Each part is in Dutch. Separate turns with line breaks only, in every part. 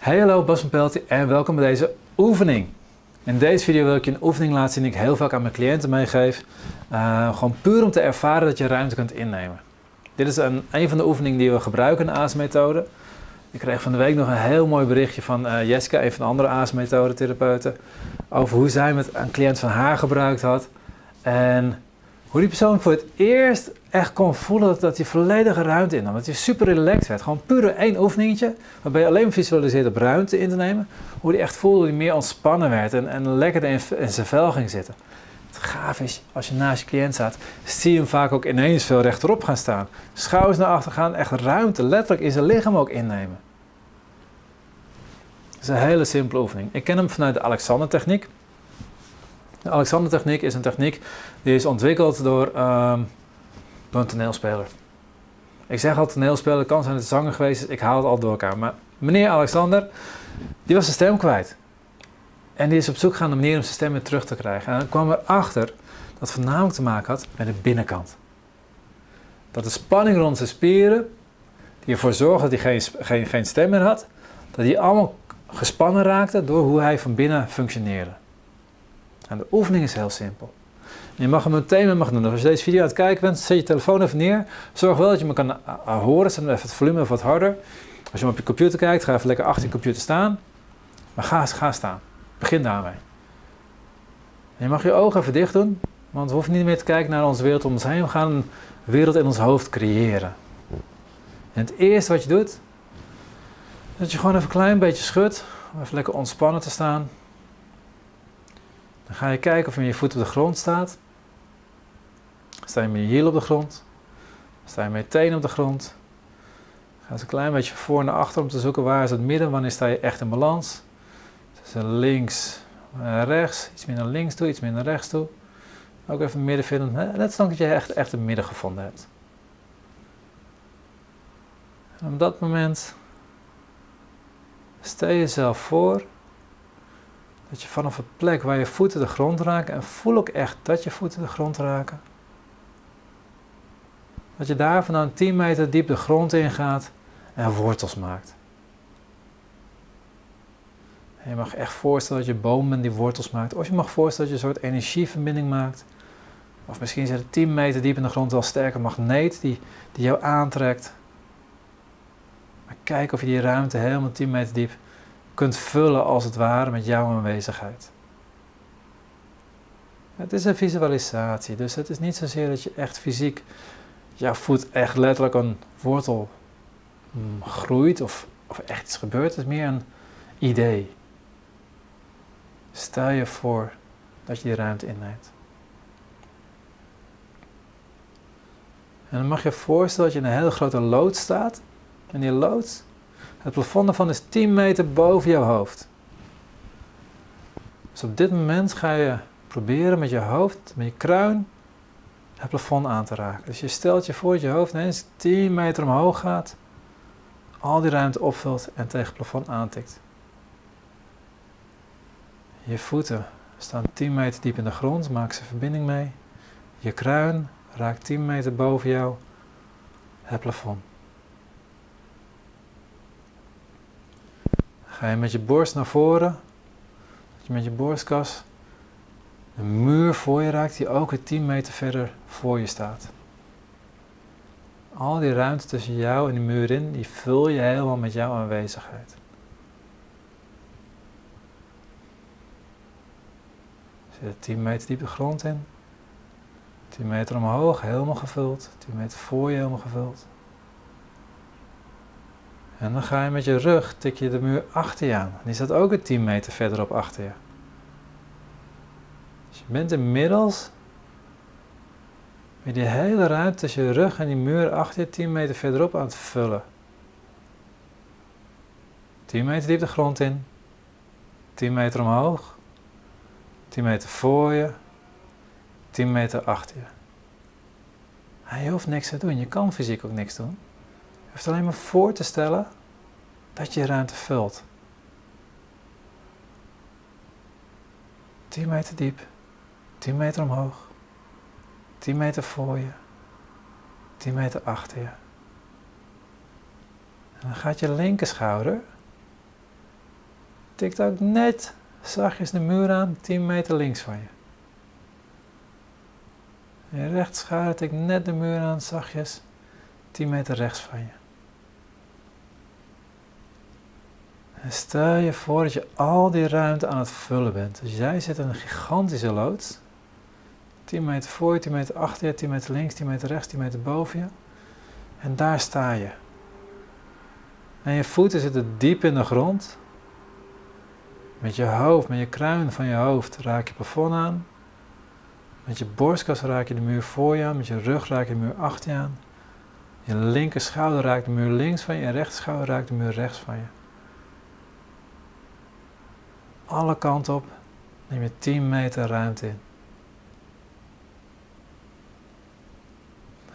Hey hallo, Bas van en welkom bij deze oefening. In deze video wil ik je een oefening laten zien die ik heel vaak aan mijn cliënten meegeef. Uh, gewoon puur om te ervaren dat je ruimte kunt innemen. Dit is een, een van de oefeningen die we gebruiken in de AAS-methode. Ik kreeg van de week nog een heel mooi berichtje van uh, Jessica, een van de andere AAS-methode-therapeuten, over hoe zij met een cliënt van haar gebruikt had. En hoe die persoon voor het eerst echt kon voelen dat, hij volledige ruimte innam. Dat hij super relaxed werd. Gewoon puur één oefeningetje, waarbij je alleen visualiseert op ruimte in te nemen. Hoe hij echt voelde, hoe hij meer ontspannen werd en, en lekkerder in, zijn vel ging zitten. Het gaaf is, als je naast je cliënt staat, zie je hem vaak ook ineens veel rechterop gaan staan. Schouders naar achter gaan, echt ruimte, letterlijk in zijn lichaam ook innemen. Het is een hele simpele oefening. Ik ken hem vanuit de Alexander-techniek. De Alexander-techniek is een techniek die is ontwikkeld door, um, door een toneelspeler. Ik zeg al toneelspeler, kan zijn het zanger geweest ik haal het al door elkaar. Maar meneer Alexander, die was zijn stem kwijt. En die is op zoek gaan naar een manier om zijn stem weer terug te krijgen. En dan kwam erachter dat het voornamelijk te maken had met de binnenkant. Dat de spanning rond zijn spieren, die ervoor zorgde dat hij geen, geen, geen stem meer had, dat die allemaal gespannen raakte door hoe hij van binnen functioneerde. En de oefening is heel simpel. je mag hem meteen met mag doen. Als je deze video aan het kijken bent, zet je telefoon even neer. Zorg wel dat je me kan horen. Zet even het volume wat harder. Als je op je computer kijkt, ga even lekker achter je computer staan. Maar ga, ga staan. Begin daarmee. En je mag je ogen even dicht doen. Want we hoeven niet meer te kijken naar onze wereld om ons heen. We gaan een wereld in ons hoofd creëren. En het eerste wat je doet, is dat je gewoon even een klein beetje schudt. Om even lekker ontspannen te staan. Dan ga je kijken of je je voet op de grond staat. Sta je met je hiel op de grond? Sta je met je teen op de grond? Ga eens een klein beetje voor naar achter om te zoeken waar is het midden, wanneer sta je echt in balans. Dus links en rechts, iets meer naar links toe, iets meer naar rechts toe. Ook even midden vinden, net zolang dat je echt, echt een midden gevonden hebt. Op dat moment stel jezelf voor dat je vanaf een plek waar je voeten de grond raken, en voel ook echt dat je voeten de grond raken, dat je daar vandaan 10 meter diep de grond ingaat en wortels maakt. En je mag echt voorstellen dat je boom bent die wortels maakt. Of je mag voorstellen dat je een soort energieverbinding maakt. Of misschien zit er 10 meter diep in de grond wel sterke magneet die, die jou aantrekt. Maar kijk of je die ruimte helemaal 10 meter diep kunt vullen als het ware met jouw aanwezigheid. Het is een visualisatie, dus het is niet zozeer dat je echt fysiek jouw voet echt letterlijk een wortel mm, groeit of, of echt iets gebeurt. Het is meer een idee. Stel je voor dat je die ruimte inneemt. En dan mag je voorstellen dat je in een hele grote lood staat. En die lood het plafond daarvan is 10 meter boven jouw hoofd. Dus op dit moment ga je proberen met je hoofd, met je kruin, het plafond aan te raken. Dus je stelt je voor dat je hoofd ineens 10 meter omhoog gaat, al die ruimte opvult en tegen het plafond aantikt. Je voeten staan 10 meter diep in de grond, maak ze verbinding mee. Je kruin raakt 10 meter boven jou het plafond. Ga je met je borst naar voren, je met je borstkas een muur voor je raakt die ook een 10 meter verder voor je staat. Al die ruimte tussen jou en die muur in, die vul je helemaal met jouw aanwezigheid. Zit er 10 meter diep de grond in. 10 meter omhoog, helemaal gevuld. 10 meter voor je, helemaal gevuld. En dan ga je met je rug, tik je de muur achter je aan. Die staat ook een 10 meter verderop achter je. Dus je bent inmiddels met die hele ruimte tussen je rug en die muur achter je 10 meter verderop aan het vullen. 10 meter diep de grond in. 10 meter omhoog. 10 meter voor je. 10 meter achter je. En je hoeft niks te doen. Je kan fysiek ook niks doen. Hoeft alleen maar voor te stellen dat je ruimte vult. 10 meter diep, 10 meter omhoog, 10 meter voor je, 10 meter achter je. En dan gaat je linker schouder tikt ook net zachtjes de muur aan, 10 meter links van je. Je rechtschouder tikt net de muur aan, zachtjes, 10 meter rechts van je. En stel je voor dat je al die ruimte aan het vullen bent. Dus jij zit in een gigantische loods. 10 meter voor je, 10 meter achter je, 10 meter links, 10 meter rechts, 10 meter boven je. En daar sta je. En je voeten zitten diep in de grond. Met je hoofd, met je kruin van je hoofd raak je plafond aan. Met je borstkas raak je de muur voor je aan. Met je rug raak je de muur achter je aan. Je linker schouder raakt de muur links van je. En rechter schouder raakt de muur rechts van je. Alle kanten op neem je 10 meter ruimte in.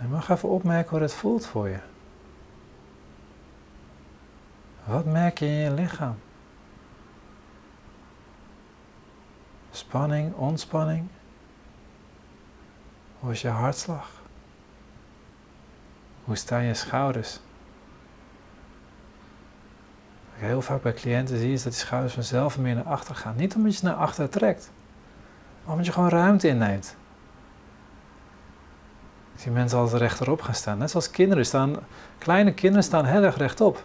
Je mag even opmerken hoe het voelt voor je. Wat merk je in je lichaam? Spanning, ontspanning? Hoe is je hartslag? Hoe staan je schouders? Heel vaak bij cliënten zie is dat die schouders vanzelf meer naar achter gaan. Niet omdat je ze naar achter trekt, maar omdat je gewoon ruimte inneemt. Ik zie mensen altijd rechterop gaan staan. Net zoals kinderen staan, kleine kinderen staan heel erg rechtop.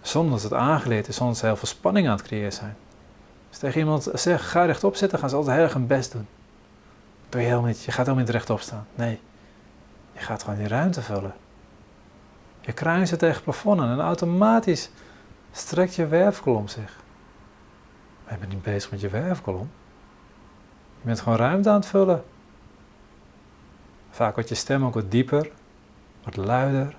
Zonder dat het aangeleerd is, zonder dat ze heel veel spanning aan het creëren zijn. Als tegen iemand zegt, ga rechtop zitten, gaan ze altijd heel erg hun best doen. Doe je helemaal niet. Je gaat helemaal niet rechtop staan. Nee. Je gaat gewoon die ruimte vullen. Je kruin zit tegen plafond en automatisch strekt je werfkolom zich. Maar je bent niet bezig met je werfkolom. Je bent gewoon ruimte aan het vullen. Vaak wordt je stem ook wat dieper, wat luider.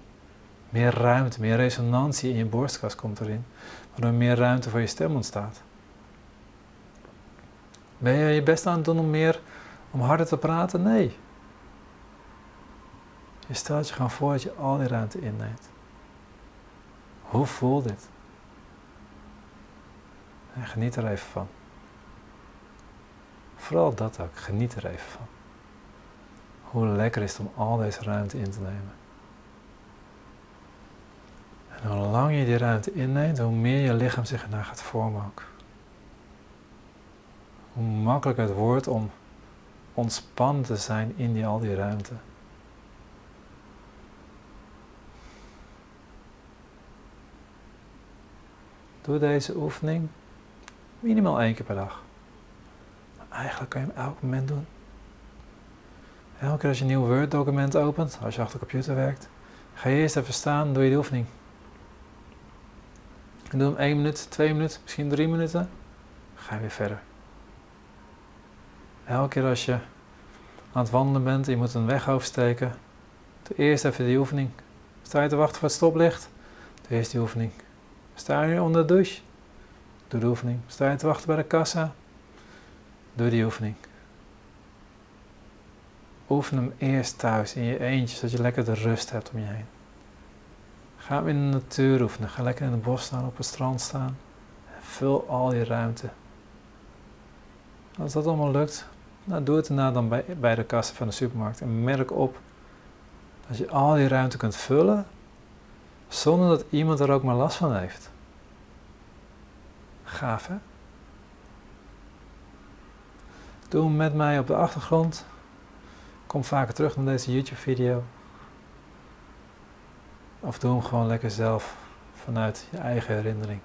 Meer ruimte, meer resonantie in je borstkas komt erin, waardoor meer ruimte voor je stem ontstaat. Ben je je best aan het doen om meer, om harder te praten? Nee. Je stelt je gewoon voor dat je al die ruimte inneemt. Hoe voelt dit? En geniet er even van. Vooral dat ook, geniet er even van. Hoe lekker is het om al deze ruimte in te nemen. En hoe lang je die ruimte inneemt, hoe meer je lichaam zich ernaar gaat vormen ook. Hoe makkelijker het wordt om ontspannen te zijn in die, al die ruimte. Doe deze oefening minimaal één keer per dag. Eigenlijk kan je hem elk moment doen. Elke keer als je een nieuw Word-document opent, als je achter de computer werkt, ga je eerst even staan, doe je de oefening. En doe hem 1 minuut, 2 minuten, misschien 3 minuten. Ga je weer verder. Elke keer als je aan het wandelen bent en je moet een weg oversteken, doe eerst even die oefening. Sta je te wachten voor het stoplicht? Doe eerst die oefening. Sta je onder de douche? Doe de oefening. Sta je te wachten bij de kassa? Doe die oefening. Oefen hem eerst thuis in je eentje, zodat je lekker de rust hebt om je heen. Ga hem in de natuur oefenen. Ga lekker in het bos staan, op het strand staan. vul al je ruimte. Als dat allemaal lukt, nou, doe het daarna dan bij, bij de kassen van de supermarkt. En merk op dat je al die ruimte kunt vullen zonder dat iemand er ook maar last van heeft. Doe hem met mij op de achtergrond. Kom vaker terug naar deze YouTube video. Of doe hem gewoon lekker zelf vanuit je eigen herinnering.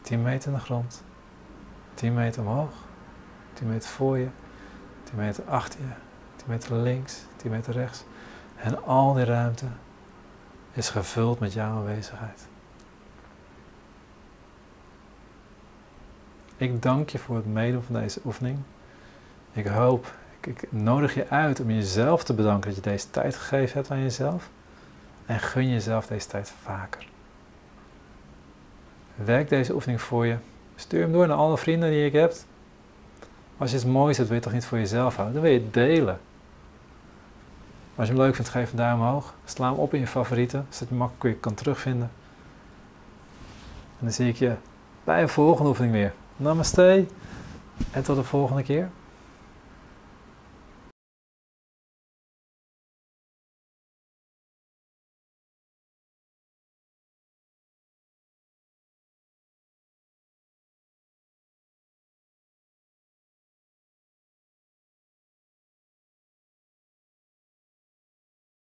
10 meter naar de grond. 10 meter omhoog. 10 meter voor je. 10 meter achter je. 10 meter links. 10 meter rechts. En al die ruimte is gevuld met jouw aanwezigheid. Ik dank je voor het meedoen van deze oefening. Ik hoop, ik, ik, nodig je uit om jezelf te bedanken dat je deze tijd gegeven hebt aan jezelf. En gun jezelf deze tijd vaker. Werk deze oefening voor je. Stuur hem door naar alle vrienden die je hebt. Als je het moois hebt, wil je toch niet voor jezelf houden. Dan wil je het delen. Als je hem leuk vindt, geef een duim omhoog. Sla hem op in je favorieten, zodat je makkelijk kan terugvinden. En dan zie ik je bij een volgende oefening weer. Namaste en tot de volgende keer.